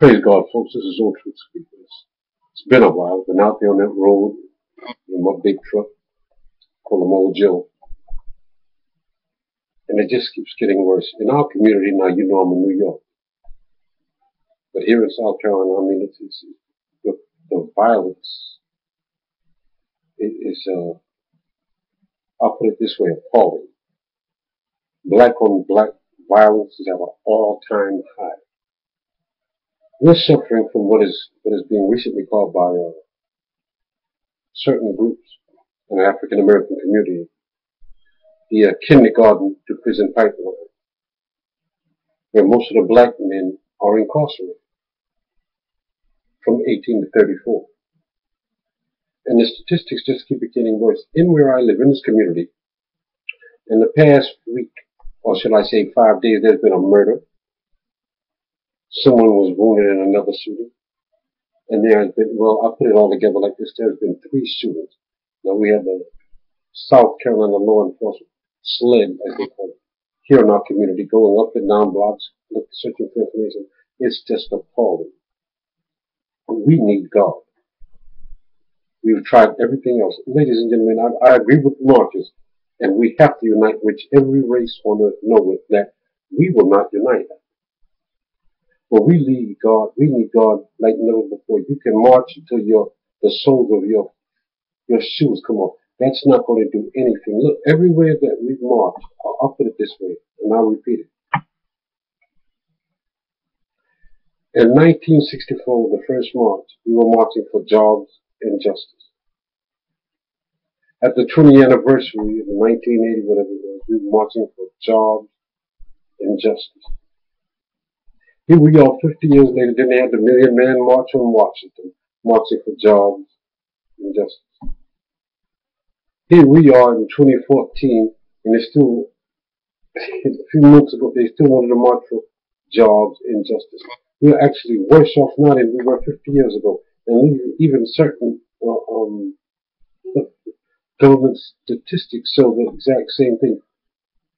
Praise God, folks. This is Old Truth Speakers. It's been a while. Been out there on that road in my big truck. Call him Old Joe. And it just keeps getting worse. In our community now, you know I'm in New York. But here in South Carolina, I mean, it's, it's the, the violence it is, uh, I'll put it this way, appalling. Black on black violence is at an all-time high. We're suffering from what is what is being recently called by uh, certain groups in the African American community the uh, kindergarten to prison pipeline, where most of the black men are incarcerated from 18 to 34. And the statistics just keep getting worse. In where I live, in this community, in the past week, or should I say five days, there's been a murder. Someone was wounded in another shooting. And there has been, well, I'll put it all together like this. There's been three shootings. Now we have the South Carolina law enforcement SLED, as they call it, here in our community, going up and down blocks, searching for information. It's just appalling. We need God. We've tried everything else. Ladies and gentlemen, I, I agree with the marches, and we have to unite, which every race on earth knoweth that we will not unite. But we need God. We need God like never before. You can march until your the soles of your your shoes come off. That's not going to do anything. Look, everywhere that we've marched, I'll, I'll put it this way, and I'll repeat it. In 1964, the first march, we were marching for jobs and justice. At the 20th anniversary of 1980, whatever it was, we were marching for jobs and justice. Here we are 50 years later, then they had the Million Man March on Washington, marching for jobs and justice. Here we are in 2014, and they still, a few months ago, they still wanted to march for jobs and justice. We're actually worse off now than we were 50 years ago. And even certain uh, um, government statistics show the exact same thing.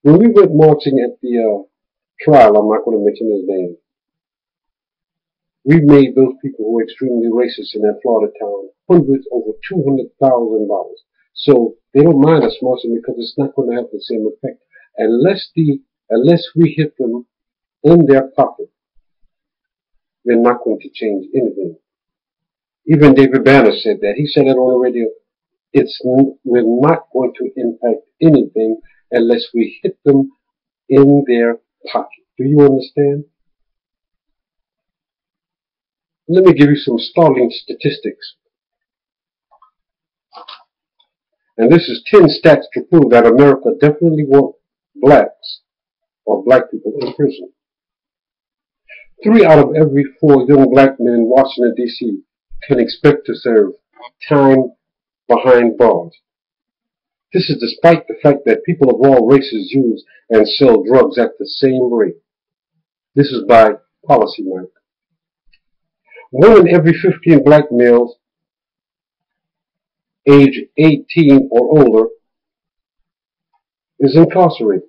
When we went marching at the uh, trial, I'm not going to mention his name, we made those people who are extremely racist in that Florida town hundreds over $200,000. So they don't mind us marching because it's not going to have the same effect. Unless the, unless we hit them in their pocket, we're not going to change anything. Even David Banner said that. He said it on the radio. It's, we're not going to impact anything unless we hit them in their pocket. Do you understand? Let me give you some startling statistics. And this is 10 stats to prove that America definitely wants blacks or black people in prison. Three out of every four young black men in Washington, D.C. can expect to serve time behind bars. This is despite the fact that people of all races use and sell drugs at the same rate. This is by PolicyMic. One in every 15 black males age 18 or older is incarcerated.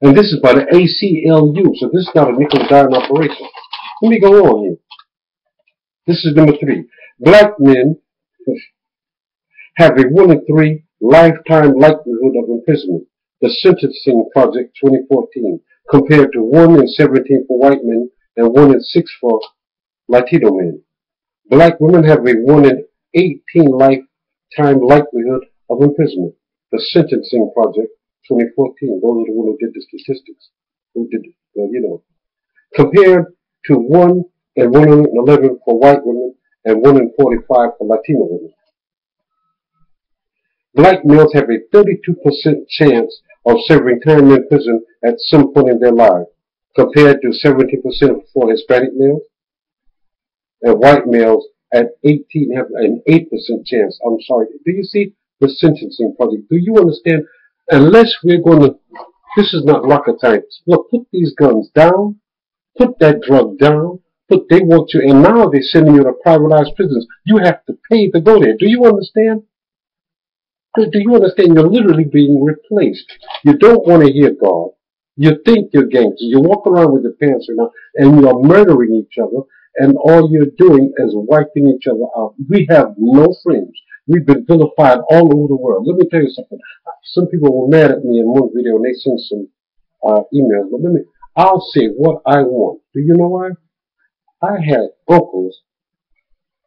And this is by the ACLU, so this is not a nickel dime operation. Let me go on here. This is number three. Black men have a one in three lifetime likelihood of imprisonment. The Sentencing Project 2014, compared to one in 17 for white men and one in six for Latino men. Black women have a one in 18 lifetime likelihood of imprisonment. The Sentencing Project 2014. Those are the ones who did the statistics. Who did, well, you know, compared to one and one in 11 for white women and one in 45 for Latino women. Black males have a 32% chance of serving time in prison at some point in their life, compared to 70% for Hispanic males and white males at 18 have an 8% chance. I'm sorry. Do you see the sentencing project? Do you understand? Unless we're going to, this is not rocket science. Look, put these guns down, put that drug down, put, they want you, and now they're sending you to privatized prisons. You have to pay to go there. Do you understand? Do you understand? You're literally being replaced. You don't want to hear God. You think you're gangsters. You walk around with your pants down and you're murdering each other and all you're doing is wiping each other out. We have no friends. We've been vilified all over the world. Let me tell you something. Some people were mad at me in one video and they sent some uh, emails, but let me, I'll say what I want. Do you know why? I had uncles,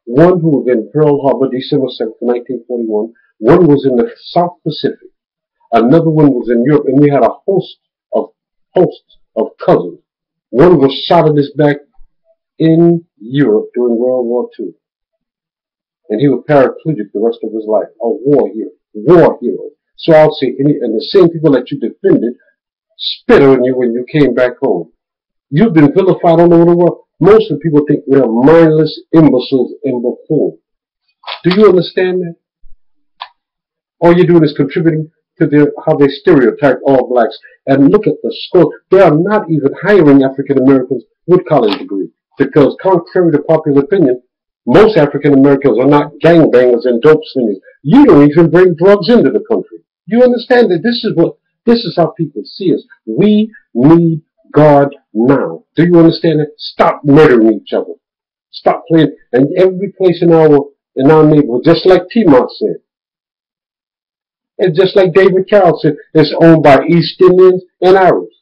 one who was in Pearl Harbor, December 7th, 1941. One was in the South Pacific. Another one was in Europe, and we had a host of hosts of cousins. One was shot in his back in Europe during World War II. And he was paraplegic the rest of his life. A war hero. War hero. So I'll say, and the same people that you defended spit on you when you came back home. You've been vilified all over the world. Most of the people think we're mindless imbeciles and buffoons. Do you understand that? All you're doing is contributing to their, how they stereotype all blacks. And look at the score. They are not even hiring African Americans with college degrees. Because contrary to popular opinion, most African Americans are not gangbangers and dope slingers. You don't even bring drugs into the country. You understand that this is what this is how people see us. We need God now. Do you understand that? Stop murdering each other. Stop playing and every place in our in our neighborhood, just like T-Mont said. And just like David Carroll said, it's owned by East Indians and Arabs.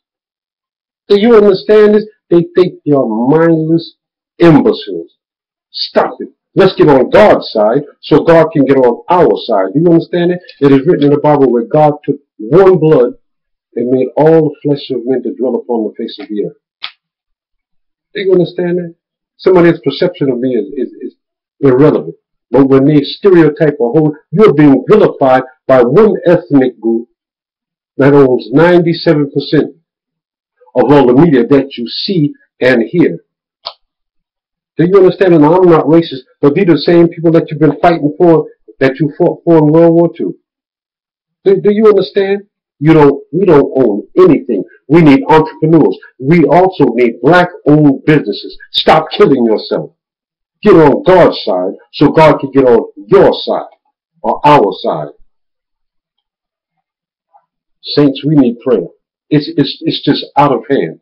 Do you understand this? They think you're mindless imbeciles. Stop it. Let's get on God's side so God can get on our side. Do you understand it? It is written in the Bible where God took one blood and made all the flesh of men to dwell upon the face of the earth. Do you understand that? Somebody's perception of me is, is, is irrelevant. But when they stereotype a whole, you're being vilified by one ethnic group that owns 97% of all the media that you see and hear. Do you understand? And I'm not racist, but these are the same people that you've been fighting for, that you fought for in World War II. Do, do you understand? You don't, we don't own anything. We need entrepreneurs. We also need black owned businesses. Stop killing yourself. Get on God's side so God can get on your side or our side. Saints, we need prayer. It's, it's, it's just out of hand.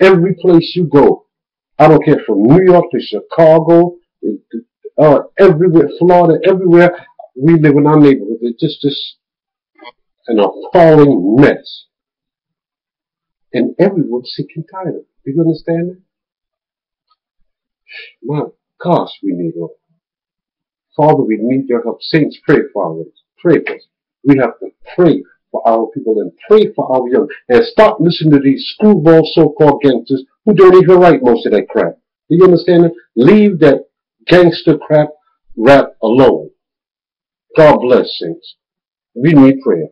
Every place you go, I don't care from New York to Chicago, uh, everywhere, Florida, everywhere we live in our neighborhood. It's just this an appalling mess. And everyone's sick and tired. Do you understand that? My gosh, we need help. Father, we need your help. Saints, pray for us. Pray for us. We have to pray for our people and pray for our young. And stop listening to these screwball so-called gangsters who don't even write most of that crap. Do you understand it? Leave that gangster crap rap alone. God bless saints. We need prayer.